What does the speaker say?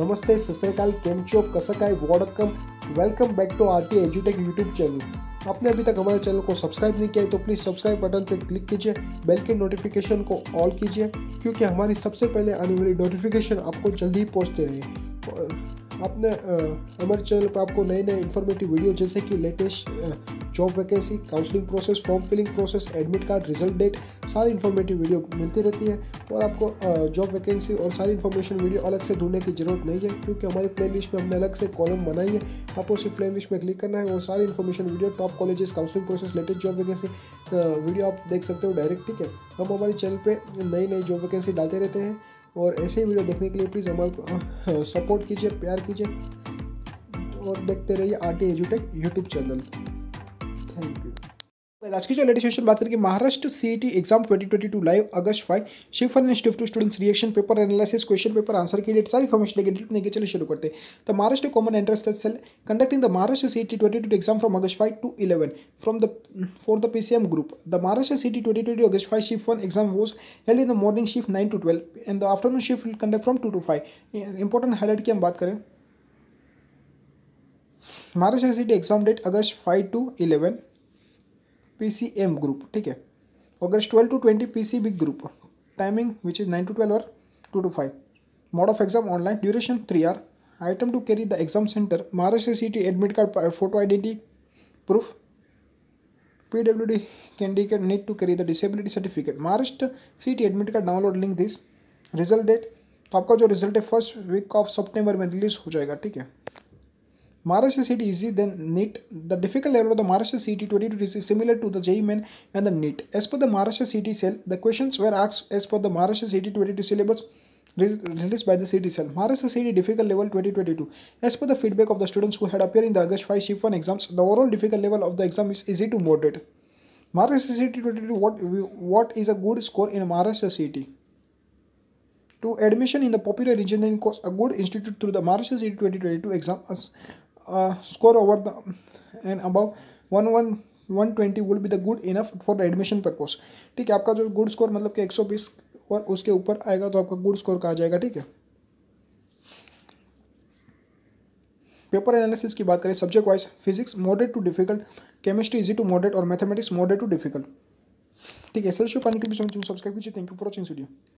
नमस्ते सतरकाल केम चो कसकाय वॉडकम welcome back to R T एजुटेक YouTube channel आपने अभी तक हमारे चैनल को सब्सक्राइब नहीं किया है तो प्लीज़ सब्सक्राइब बटन पर क्लिक कीजिए बेल के नोटिफिकेशन को ऑल कीजिए, क्योंकि हमारी सबसे पहले आने वाली नोटिफिकेशन आपको जल्दी ही पहुँचते रहे। आपने हमारे चैनल पर आपको नए नए इन्फॉर्मेटिव वीडियो जैसे कि latest job vacancy counselling process form filling process admit card result date सारी इन्फॉर्मेटिव वीडियो मिलती रहती है और आपको जॉब वैकेंसी और सारी इन्फॉर्मेशन वीडियो अलग से ढूँढने की ज़रूरत नहीं है क्योंकि हमारी प्ले लिस्ट में हमने अलग से कॉलम बनाई है। आपको सिर्फ़ प्ले लिस्ट में क्लिक करना है और सारी information video top colleges counselling process latest job vacancy video आप देख सकते हो डायरेक्ट ठीक है? हम हमारे चैनल पर नई नई जॉब वैकेंसी डालते रहते हैं और ऐसे ही वीडियो देखने के लिए प्लीज़ हमारे सपोर्ट कीजिए, प्यार कीजिए और देखते रहिए आर टी एजुटेक यूट्यूब चैनल थैंक यू आज की जो लेटेस्ट क्वेश्चन बात करेंगे Maharashtra CET exam 2022 live August five shift and stiff two students reaction paper analysis question paper answer key date सारी इन्फॉर्मेशन लेके डेट लेके चले शुरू करते हैं। The Maharashtra common entrance test cell conducting the Maharashtra CET 2022 exam from August five to eleven from the for the PCM group the Maharashtra CET 2022 August five shift one exam was held in the morning shift 9 to 12 and the afternoon shift will conduct from 2 to 5 important highlight की हम बात करें। Maharashtra CET exam date August five to eleven P C M group ठीक है? August twelve to twenty P C B group timing which is nine to twelve और two to five mode of exam online duration three hours item to carry the exam centre Maharashtra C T admit card photo identity proof P W D candidate need to carry the disability certificate Maharashtra C T admit card download link this result date तो आपका जो result है first week of सितंबर में release हो जाएगा, ठीक है? Maharashtra CET easy than NEET. The difficult level of the Maharashtra CET 2022 is similar to the JEE Main and the NEET. As per the Maharashtra CET cell, the questions were asked as per the Maharashtra CET 22 syllabus released by the CET cell. Maharashtra CET difficult level 2022. As per the feedback of the students who had appeared in the August 5 Shift 1 exams, the overall difficult level of the exam is easy to moderate. Maharashtra CET 2022, what, what is a good score in Maharashtra CET? To admission in the popular engineering course, a good institute through the Maharashtra CET 2022 exam score over the, and above one one one twenty will be the good enough for the admission purpose ठीक है, आपका जो good score मतलब कि एक सौ बीस और उसके ऊपर आएगा तो आपका गुड स्कोर कहा जाएगा, ठीक है? पेपर एनालिसिस की बात करें subject wise physics moderate to difficult chemistry easy to moderate और मैथमेटिक्स मॉडरेट टू डिफ़िकल्ट ठीक है, सर शो पाने के लिए सब्सक्राइब कीजिए thank you for watching video